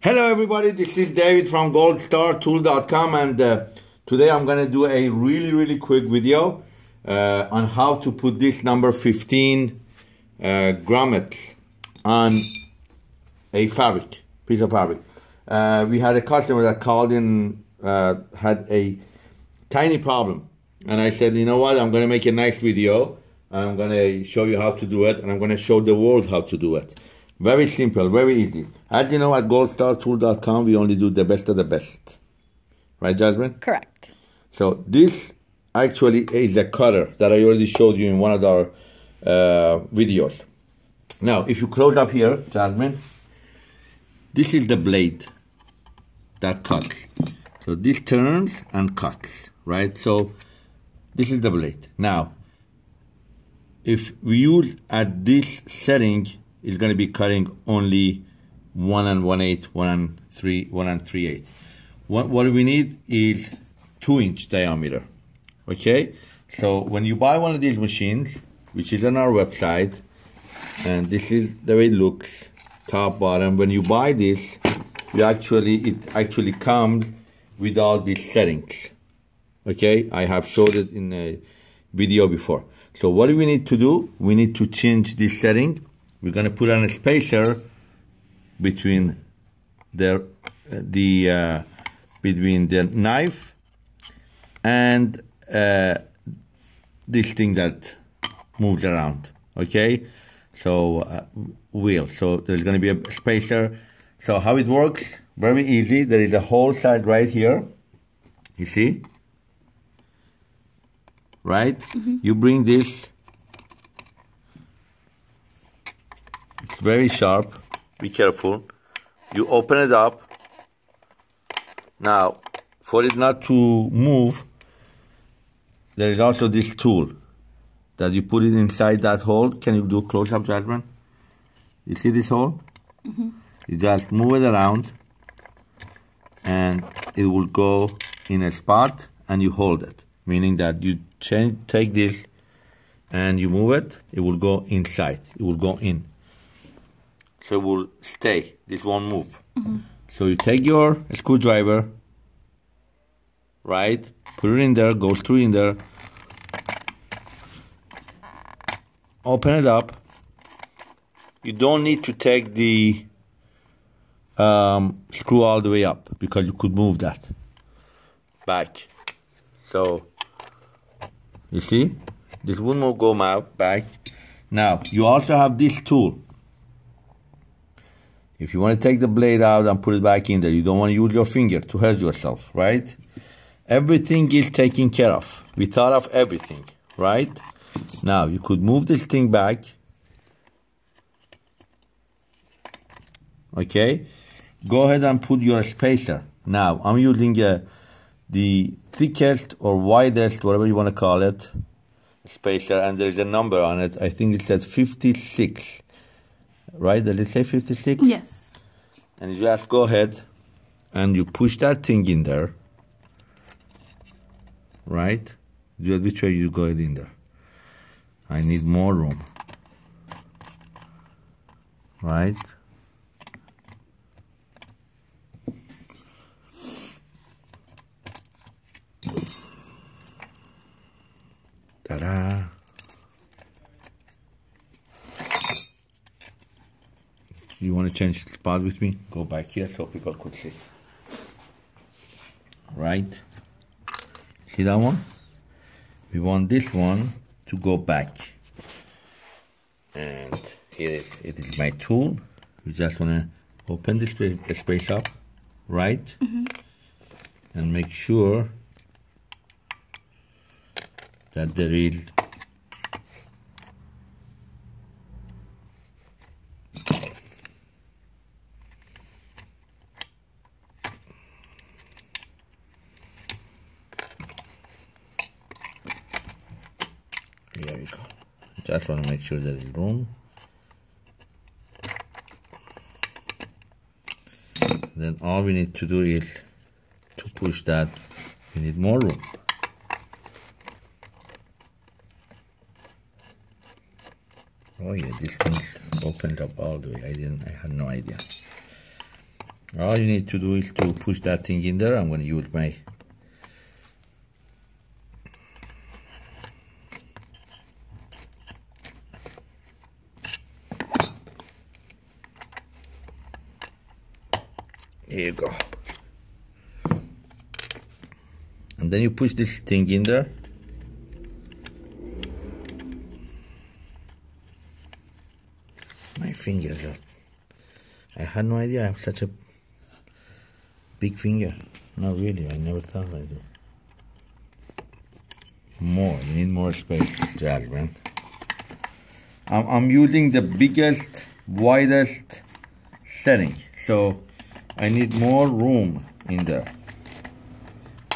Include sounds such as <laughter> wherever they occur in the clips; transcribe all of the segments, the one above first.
Hello everybody, this is David from goldstartool.com and uh, today I'm going to do a really really quick video uh, on how to put this number 15 uh, grommets on a fabric, piece of fabric. Uh, we had a customer that called in, uh, had a tiny problem and I said, you know what, I'm going to make a nice video and I'm going to show you how to do it and I'm going to show the world how to do it. Very simple, very easy. As you know, at goldstartool.com, we only do the best of the best. Right, Jasmine? Correct. So this actually is a cutter that I already showed you in one of our uh, videos. Now, if you close up here, Jasmine, this is the blade that cuts. So this turns and cuts, right? So this is the blade. Now, if we use at this setting, it's going to be cutting only one and one eighth, one and three, one and three eighth. What, what we need is two inch diameter. Okay? So when you buy one of these machines, which is on our website, and this is the way it looks, top, bottom. When you buy this, you actually, it actually comes with all these settings. Okay? I have showed it in a video before. So what do we need to do? We need to change this setting we're going to put on a spacer between the the uh, between the knife and uh, this thing that moves around okay? So uh, wheel. So there's going to be a spacer. So how it works? Very easy. There is a hole side right here. You see? Right? Mm -hmm. you bring this very sharp. Be careful. You open it up. Now, for it not to move, there is also this tool that you put it inside that hole. Can you do close up, Jasmine? You see this hole? Mm -hmm. You just move it around and it will go in a spot and you hold it. Meaning that you change, take this and you move it, it will go inside. It will go in so it will stay. This won't move. Mm -hmm. So you take your screwdriver, right? Put it in there, go through in there. Open it up. You don't need to take the um, screw all the way up because you could move that back. So you see, this one will go out back. Now you also have this tool if you want to take the blade out and put it back in there, you don't want to use your finger to hurt yourself, right? Everything is taken care of. We thought of everything, right? Now, you could move this thing back. Okay? Go ahead and put your spacer. Now, I'm using uh, the thickest or widest, whatever you want to call it, spacer, and there's a number on it. I think it says 56 right? Does it say 56? Yes. And you just go ahead and you push that thing in there, right? Do which way you go it in there. I need more room, right? Ta-da! You want to change the spot with me go back here so people could see. Right? See that one? We want this one to go back. And here is it is my tool. We just want to open this space up right? Mm -hmm. and make sure that there is Here we go. Just want to make sure there is room. Then all we need to do is to push that. We need more room. Oh yeah, this thing opened up all the way. I didn't, I had no idea. All you need to do is to push that thing in there. I'm going to use my Here you go. And then you push this thing in there. My fingers are. I had no idea I have such a big finger. No, really, I never thought I do. More, you need more space, Jasmine. I'm, I'm using the biggest, widest setting. So I need more room in there.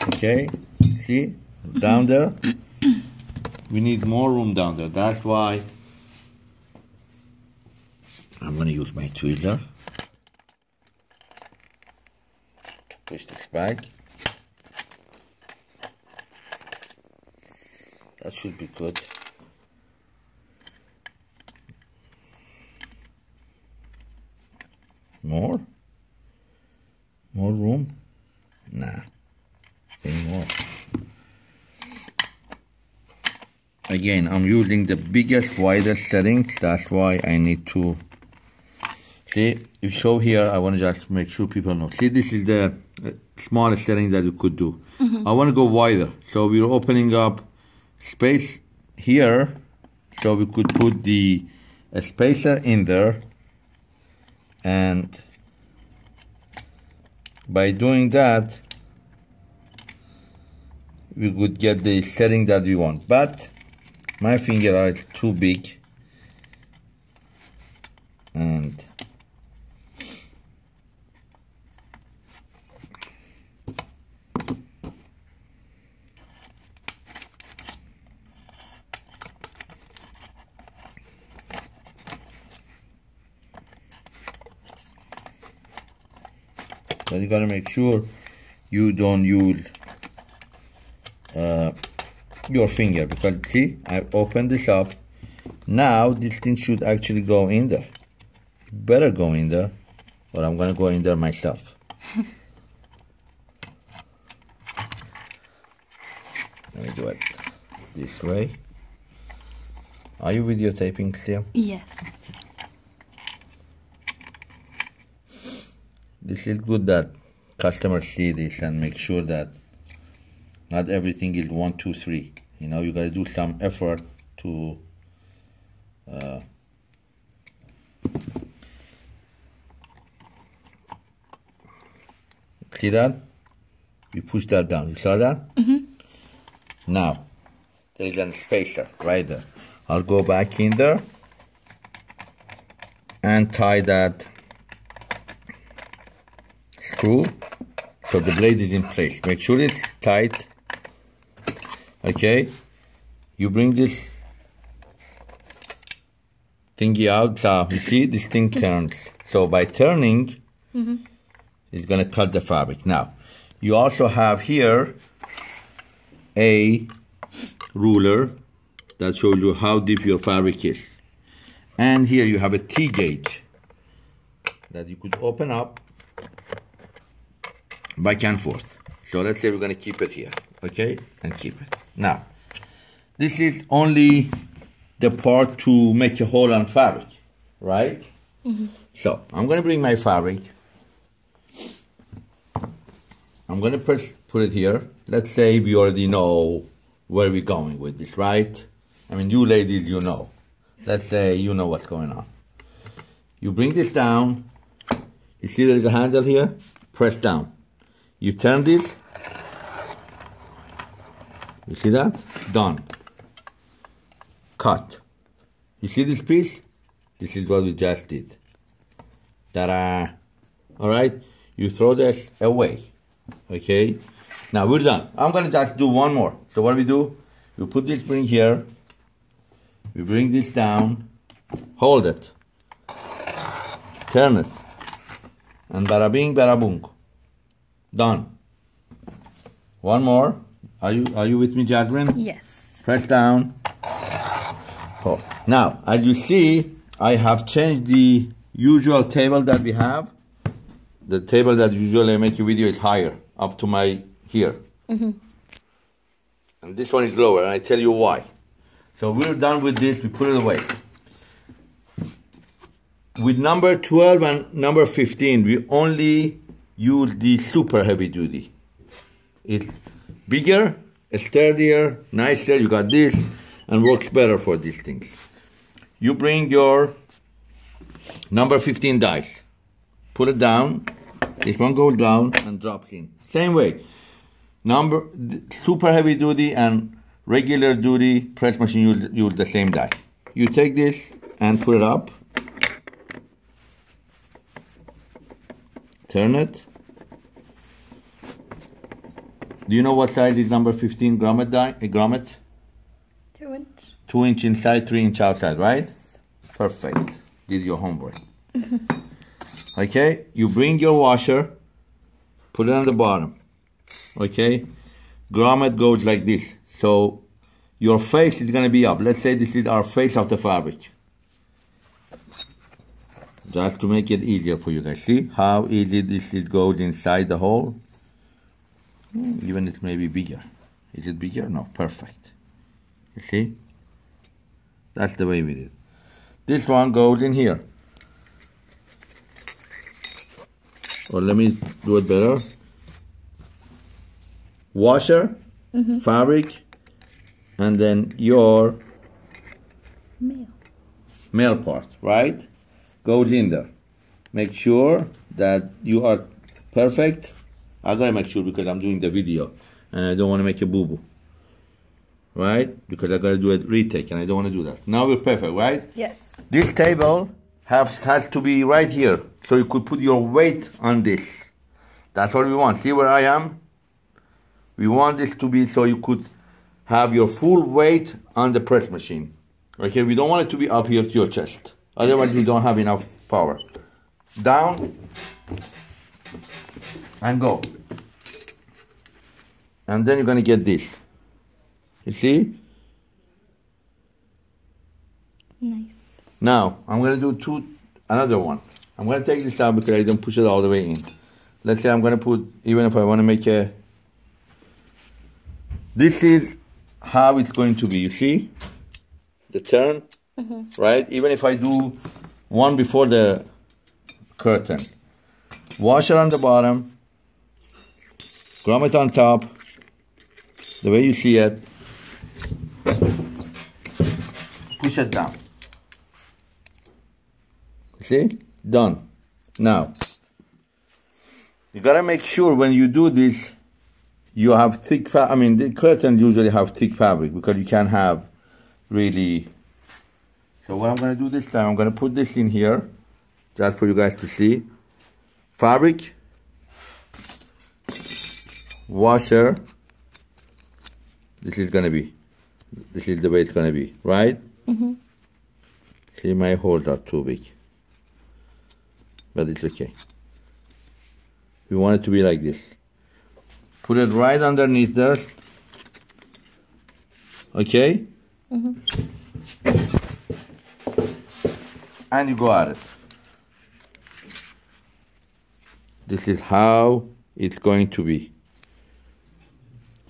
Okay, see, down there, we need more room down there. That's why I'm gonna use my tweezer to push this back. That should be good. More? More room? Nah. Any more. Again, I'm using the biggest, widest settings. That's why I need to see. You show here, I want to just make sure people know. See, this is the smallest setting that you could do. Mm -hmm. I want to go wider. So we're opening up space here. So we could put the spacer in there and by doing that we could get the setting that we want but my finger are too big. And but you gotta make sure you don't use your finger because see I opened this up. Now this thing should actually go in there. It better go in there but I'm gonna go in there myself. <laughs> Let me do it this way. Are you videotaping still? Yes. this is good that customers see this and make sure that not everything is one two three you know you got to do some effort to uh, see that? You push that down. You saw that? Mm -hmm. now there is a spacer right there. I'll go back in there and tie that screw so the blade is in place. Make sure it's tight okay you bring this thingy out so you see this thing turns so by turning mm -hmm. it's going to cut the fabric now you also have here a ruler that shows you how deep your fabric is and here you have a T gauge that you could open up back and forth. So let's say we're going to keep it here, okay? And keep it. Now, this is only the part to make a hole on fabric, right? Mm -hmm. So I'm going to bring my fabric. I'm going to press, put it here. Let's say we already know where we're going with this, right? I mean, you ladies, you know. Let's say you know what's going on. You bring this down. You see there's a handle here? Press down. You turn this. You see that? Done. Cut. You see this piece? This is what we just did. Ta-da! Alright? You throw this away. Okay? Now we're done. I'm gonna just do one more. So what we do? We put this spring here. We bring this down. Hold it. Turn it. And bada bing, bada boom. Done. One more. Are you are you with me, Jasmine? Yes. Press down. Oh. Now, as you see, I have changed the usual table that we have the table that usually I make a video is higher, up to my here. Mm-hmm. And this one is lower, and I tell you why. So we're done with this, we put it away. With number 12 and number 15, we only use the super heavy duty. It's bigger, sturdier, nicer, you got this, and works better for these things. You bring your number 15 dice, put it down, this one goes down and drop in. Same way, number super heavy duty and regular duty press machine use, use the same die. You take this and put it up, turn it. Do you know what size is number 15 grommet die? Eh, A grommet? Two inch. Two inch inside, three inch outside, right? Perfect. Did your homework. <laughs> okay, you bring your washer, put it on the bottom. Okay, grommet goes like this. So your face is gonna be up. Let's say this is our face of the fabric. Just to make it easier for you guys. See how easy this is goes inside the hole? Hmm, Even it may be bigger. Is it bigger? No, perfect. You see? That's the way we did. This one goes in here. Or let me do it better. Washer, fabric, and then your Male. male part, right? Goes in there. Make sure that you are perfect. I gotta make sure because I'm doing the video and I don't want to make a boo boo. Right? Because I gotta do a retake and I don't want to do that. Now we're perfect, right? Yes. This table have, has to be right here, so you could put your weight on this. That's what we want. See where I am? We want this to be so you could have your full weight on the press machine. Okay, we don't want it to be up here to your chest. Otherwise, we don't have enough power. Down and go. And then you're gonna get this. You see? Nice. Now, I'm going to do two, another one. I'm going to take this out because I don't push it all the way in. Let's say I'm going to put, even if I want to make a, this is how it's going to be. You see? The turn, mm-hmm. right? Even if I do one before the curtain. Washer on the bottom, grommet on top, the way you see it. Push it down. See? Done. Now, you gotta make sure when you do this, you have thick fa- I mean, the curtains usually have thick fabric because you can't have really. So what I'm gonna do this time, I'm gonna put this in here, just for you guys to see. Fabric, washer. This is gonna be. This is the way it's gonna be, right? Mm-hmm. See, my holes are too big but it's okay. We want it to be like this. Put it right underneath there. Okay? Mm-hmm. And you go at it. This is how it's going to be.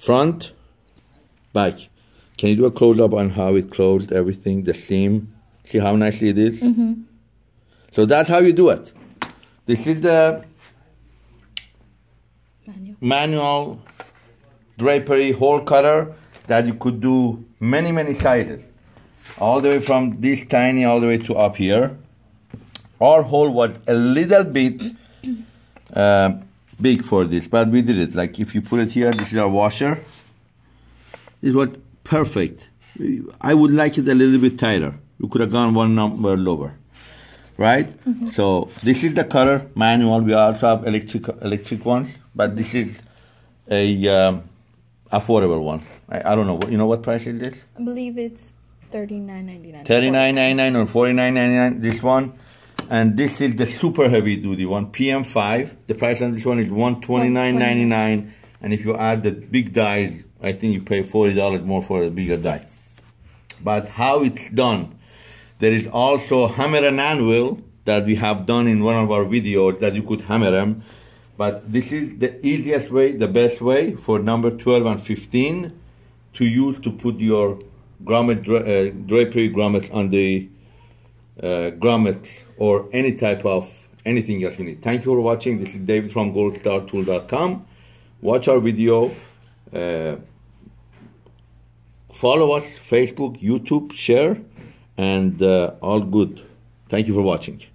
Front, back. Can you do a close up on how it closed everything, the seam? See how nicely it is? So that's how you do it. This is the Manual. manual drapery hole cutter that you could do many, many sizes. All the way from this tiny all the way to up here. Our hole was a little bit uh, big for this, but we did it. Like if you put it here, this is our washer. This was perfect. I would like it a little bit tighter. You could have gone one number lower right? So this is the cutter manual. We also have electric electric ones, but this is a um, affordable one. I, I don't know. You know what price is this? I believe it's thirty nine ninety nine. Thirty nine ninety nine or forty nine ninety nine. This one, and this is the super heavy duty one, PM five. The price on this one is one twenty nine ninety nine, and if you add the big dies, I think you pay forty dollars more for a bigger die. But how it's done, there is also hammer and anvil that we have done in one of our videos that you could hammer them. But this is the easiest way, the best way for number 12 and 15 to use to put your grommet, dra uh, drapery grommets on the uh, grommets or any type of anything else you need. Thank you for watching. This is David from goldstartool.com. Watch our video. Uh, follow us, Facebook, YouTube, share, and uh, all good. Thank you for watching.